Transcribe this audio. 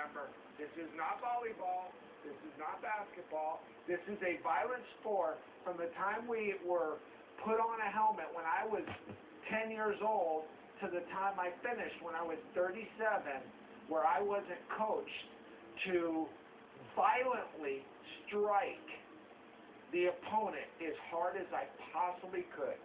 remember, this is not volleyball, this is not basketball, this is a violent sport from the time we were put on a helmet when I was ten years old to the time I finished when I was thirty-seven, where I wasn't coached to violently strike the opponent as hard as I possibly could.